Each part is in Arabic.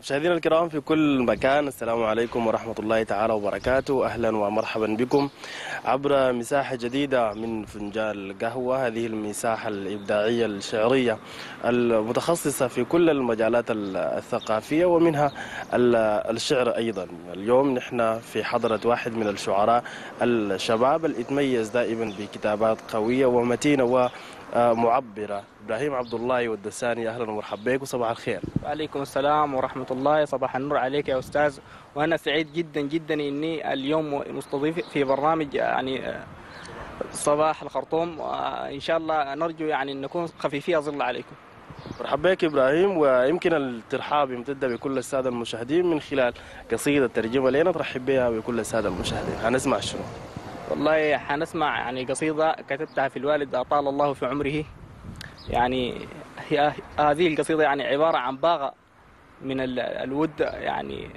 مشاهدينا الكرام في كل مكان السلام عليكم ورحمة الله تعالى وبركاته. أهلا ومرحبا بكم عبر مساحة جديدة من فنجان القهوة هذه المساحة الإبداعية الشعرية المتخصصة في كل المجالات الثقافية ومنها الشعر أيضا. اليوم نحن في حضرة واحد من الشعراء الشباب اللي يتميز دائما بكتابات قوية ومتينة و معبرة. إبراهيم عبد الله والدساني أهلا ومرحبا بك وصباح الخير. وعليكم السلام ورحمة الله. صباح النور عليك يا أستاذ. وأنا سعيد جدا جدا إني اليوم مستضيف في برنامج يعني صباح الخرطوم. وإن شاء الله نرجو يعني أن نكون خفيفية ظل عليكم. مرحبا بك إبراهيم. ويمكن الترحاب يمتد بكل السادة المشاهدين من خلال قصيدة ترجمه لنا ترحب بها بكل السادة المشاهدين. هنسمع شنو؟ والله حنسمع يعني قصيدة كتبتها في الوالد أطال الله في عمره. يعني هي هذه القصيدة يعني عبارة عن باغة من الود. يعني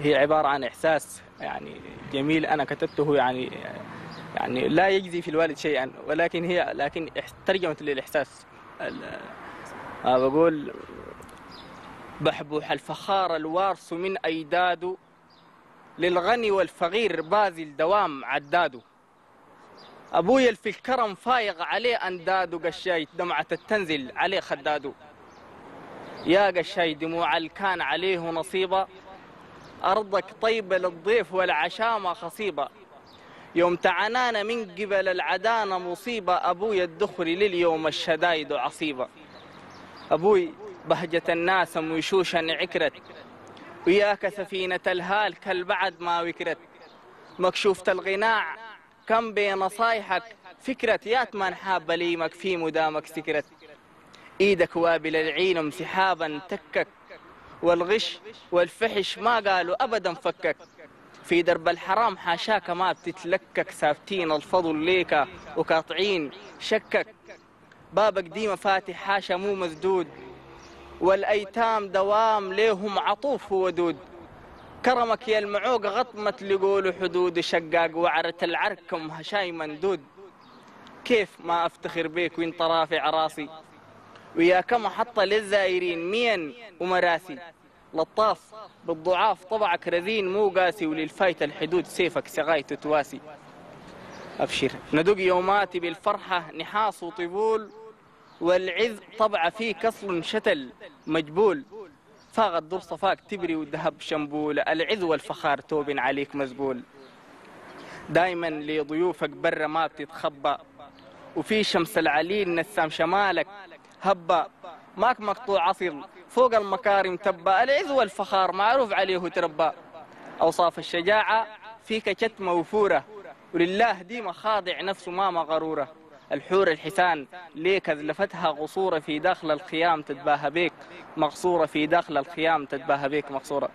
هي عبارة عن إحساس يعني جميل أنا كتبته يعني يعني لا يجزي في الوالد شيئا. ولكن هي لكن ترجمت للإحساس. بقول بحبوح الفخار الوارث من أيداد للغني والفقير باذل دوام عداده أبويا في الكرم فايق عليه أنداده قشاي دمعة تنزل عليه خداده يا قشاي دموع الكان عليه نصيبة أرضك طيبة للضيف والعشامة خصيبة يوم تعنانا من قبل العدانة مصيبة أبويا الدخري لليوم الشدايد عصيبة أبوي بهجة الناس وشوشا عكرت وياك سفينة الهال كالبعد ما وكرت. مكشوفة الغناع كم بين نصايحك فكرة يات من حاب ليمك في مدامك سكرت. إيدك وابل العين مسحابا تكك والغش والفحش ما قالوا ابدا فكك. في درب الحرام حاشاك ما بتتلكك سافتين الفضل ليك وقاطعين شكك. بابك ديما فاتح حاشا مو مسدود والأيتام دوام ليهم عطوف ودود. كرمك يا المعوق غطمت لقول حدود شقاق وعرة العركم هشاي مندود. كيف ما أفتخر بيك وانت رافع راسي؟ ويا كم حط للزائرين مين ومراسي. لطاف بالضعاف طبعك رذين مو قاسي وللفايت الحدود سيفك سغايته تواسي. أبشر ندق يوماتي بالفرحة نحاس وطبول والعذ طبع فيه كسر شتل مجبول. فاغت دور صفاك تبري والذهب شنبول. العذ والفخار توب عليك مزبول. دايما لضيوفك برا ما بتتخبى وفي شمس العليل نسام شمالك هبا. ماك مقطوع عصر فوق المكارم تبا. العز والفخار معروف عليه تربى أوصاف الشجاعة فيك كتمة وفورة. ولله ديما خاضع نفسه ما مغرورة. الحور الحسان ليك أذلفتها قصورة في داخل الخيام تتباهى بيك؟ مقصورة في داخل الخيام تتباهى بيك مقصورة.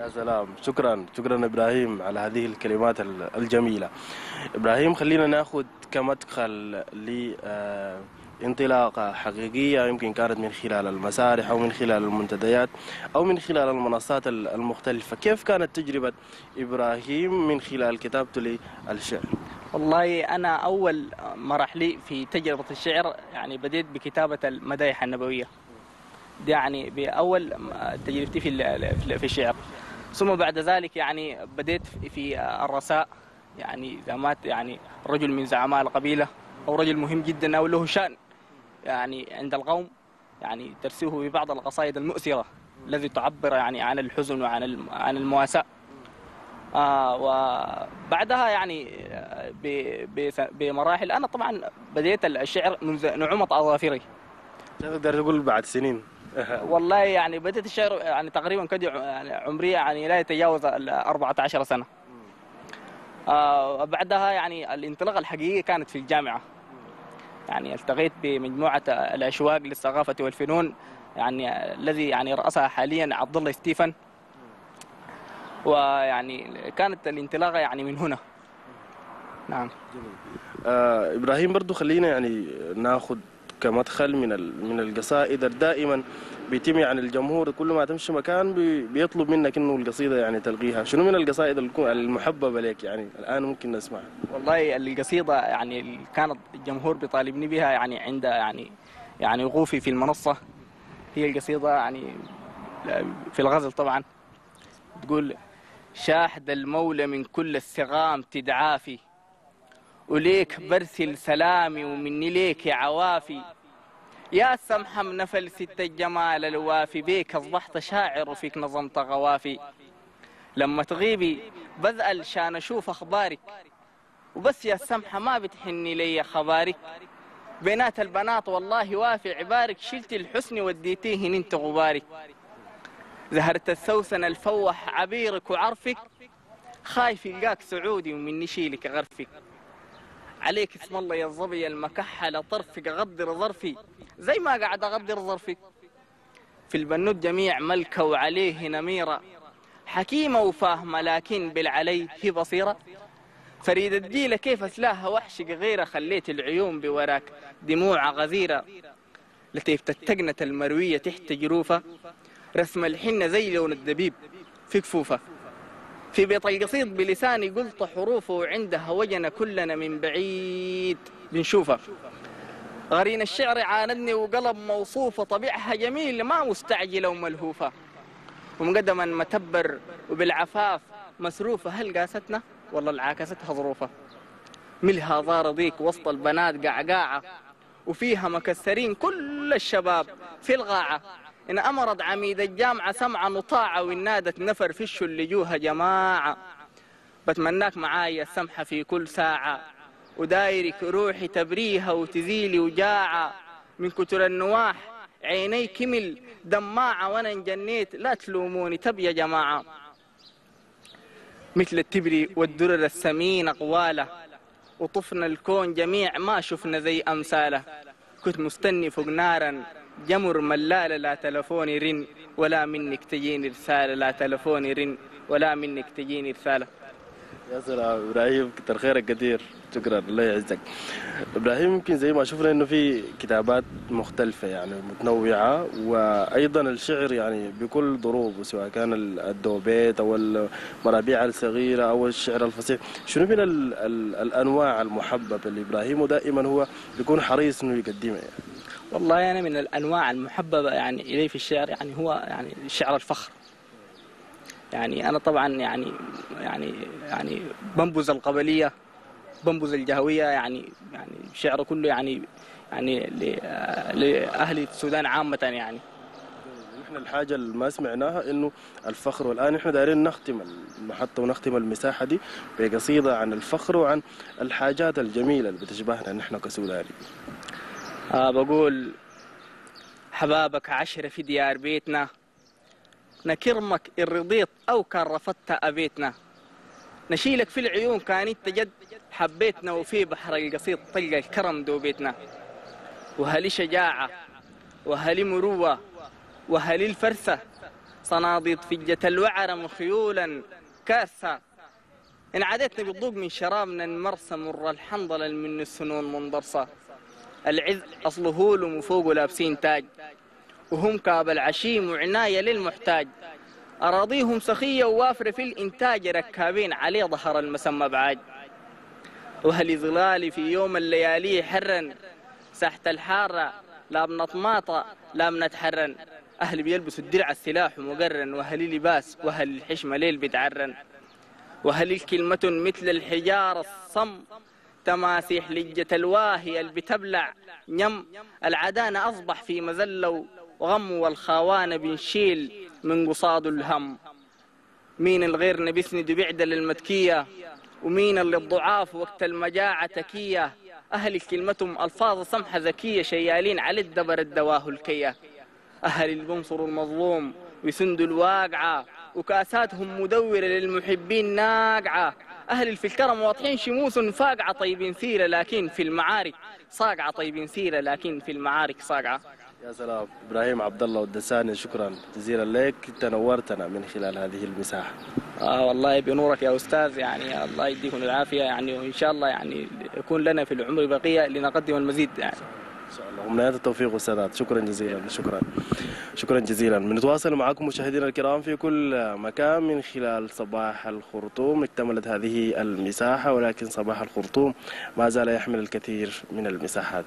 يا سلام. شكرا. شكرا إبراهيم على هذه الكلمات الجميلة. إبراهيم خلينا نأخذ كمدخل ل انطلاقة حقيقية يمكن كانت من خلال المسارح أو من خلال المنتديات أو من خلال المنصات المختلفة. كيف كانت تجربة إبراهيم من خلال كتابته للشعر؟ والله أنا أول مراحلي في تجربة الشعر يعني بديت بكتابة المدايح النبوية. دي يعني بأول تجربتي في في الشعر. ثم بعد ذلك يعني بديت في الرساء يعني زعمات يعني رجل من زعماء القبيلة أو رجل مهم جدا أو له شأن يعني عند القوم يعني ترسيه ببعض القصائد المؤثرة الذي تعبر يعني عن الحزن وعن عن المواساة. آه وبعدها يعني بمراحل أنا طبعا بديت الشعر منذ نعومة أظافري. تقدر تقول بعد سنين؟ والله يعني بديت الشعر يعني تقريبا كده يعني عمري يعني لا يتجاوز ال 14 سنة. آه بعدها يعني الانطلاقة الحقيقية كانت في الجامعة. يعني التقيت بمجموعة الأشواق للثقافة والفنون. يعني الذي يعني رأسها حاليا عبد الله ستيفن ويعني كانت الانطلاقة يعني من هنا. نعم. آه إبراهيم برضو خلينا يعني ناخذ كمدخل من من القصائد دائما بيتم يعني الجمهور كل ما تمشي مكان بيطلب منك إنه القصيدة يعني تلقيها. شنو من القصائد المحببة لك يعني؟ الآن ممكن نسمعها والله القصيدة يعني كانت الجمهور بيطالبني بها يعني عند يعني يعني وقوفي في المنصة. هي القصيدة يعني في الغزل طبعا. تقول شاهد المولى من كل السغام تدعافي وليك برسل سلامي ومني ليك عوافي. يا سمحة نفل ست الجمال الوافي بيك أصبحت شاعر وفيك نظمت غوافي. لما تغيبي بسأل شان أشوف أخبارك وبس يا سمحة ما بتحني لي خبارك. بينات البنات والله وافي عبارك شلت الحسن وديتيه انت غبارك. زهرت السوسن الفوح عبيرك وعرفك خايف يلقاك سعودي ومن نشيلك غرفك. عليك اسم الله يا الظبي المكحلة طرفك أغدر ظرفي. زي ما قاعد أغدر ظرفك في البنوت جميع ملكة وعليه نميرة حكيمة وفاهمة لكن بالعلي هي بصيرة. فريد الديلة كيف أسلاها وحشك غيره خليت العيون بوراك. دموع غزيرة لطيف التقنة المروية تحت جروفة. رسم الحنة زي لون الدبيب في كفوفة في بيت القصيد بلساني قلت حروفه وعندها وجنا كلنا من بعيد. بنشوفه غرين الشعر عاندني وقلب موصوفة طبيعها جميل ما مستعجلة وملهوفة ومقدما متبر وبالعفاف مسروفة هل قاستنا؟ والله العاكستها ظروفة. ملها ضار ضيق وسط البنات قعقاعة وفيها مكسرين كل الشباب في الغاعة. إن أمرض عميد الجامعة سمعا وطاعة وإن نادت نفر فشوا اللجوها جماعة. بتمناك معايا السمحة في كل ساعة. ودايرك روحي تبريها وتزيلي وجاعة. من كتر النواح عيني كمل دماعة وأنا انجنيت. لا تلوموني تب يا جماعة. مثل التبري والدرر السمين قواله وطفنا الكون جميع ما شفنا زي أمثاله. كنت مستني فوق نارا. جمر ملالة لا تلفوني رن ولا منك تجيني رسالة لا تلفوني رن ولا منك تجيني رسالة يا سلام إبراهيم كتر خيرك كثير شكرا الله يعزك. إبراهيم يمكن زي ما شفنا إنه في كتابات مختلفة يعني متنوعة وأيضا الشعر يعني بكل ضروبه سواء كان الدوبيت أو المرابيع الصغيرة أو الشعر الفصيح. شنو من ال ال الأنواع المحببة لابراهيم ودائما هو بيكون حريص إنه يقدمها يعني. والله أنا من الأنواع المحببة يعني إلي في الشعر يعني هو يعني شعر الفخر. يعني أنا طبعا يعني يعني يعني بنبذ القبلية بنبذ الجهوية يعني يعني الشعر كله يعني يعني لأهل السودان عامة يعني. نحن الحاجة اللي ما سمعناها إنه الفخر والآن نحن دايرين نختم المحطة ونختم المساحة دي بقصيدة عن الفخر وعن الحاجات الجميلة اللي بتشبهنا نحن كسوداني آه بقول حبابك عشرة في ديار بيتنا. نكرمك إن رضيت أو كان رفضت أبيتنا. نشيلك في العيون كان أنت جد حبيتنا وفي بحر القصيد طلق الكرم دوبيتنا وهلي شجاعة وهلي مروة وهلي الفرسة؟ صناديد فجة الوعر خيولا كاسة. إن عادتنا بالضوق من شرابنا المرسى مر الحنظل من السنون منضرسة. العز أصله هولم وفوقه لابسين تاج. وهم كاب العشيم وعناية للمحتاج. أراضيهم سخية ووافرة في الإنتاج ركابين عليه ظهر المسمى بعاج. وهل ظلالي في يوم الليالي حرا ساحة الحارة لا بنطماطة لا بنتحرن. أهل بيلبسوا الدرع السلاح مقرن. وهل لباس وهل الحشمة ليل بتعرن. وهل الكلمة مثل الحجارة الصم. تماسيح لجة الواهية اللي بتبلع نم العدانة أصبح في مزلة وغم والخوان بنشيل من قصاد الهم. مين الغير نبسند بعدل المتكية ومين اللي الضعاف وقت المجاعة تكية؟ أهل كلمتهم ألفاظ سمحة ذكية شيالين على الدبر الدواه الكية. أهل البنصر المظلوم ويسندوا الواقعة وكاساتهم مدورة للمحبين ناقعة. أهل في الكرم واضحين شموس فاقعة طيبين سيرة لكن في المعارك صاقعة طيبين سيرة لكن في المعارك صاقعة. يا سلام. إبراهيم عبد الله والدساني شكرا. جزيلا لك. تنورتنا من خلال هذه المساحة. آه والله بنورك يا أستاذ. يعني الله يديكم العافية. يعني وان شاء الله يعني يكون لنا في العمر بقية لنقدم المزيد. يعني. الله ومنايات التوفيق والسداد. شكرا جزيلا. شكرا. شكرا جزيلا. بنتواصل معكم مشاهدينا الكرام في كل مكان من خلال صباح الخرطوم. اكتملت هذه المساحة ولكن صباح الخرطوم ما زال يحمل الكثير من المساحات.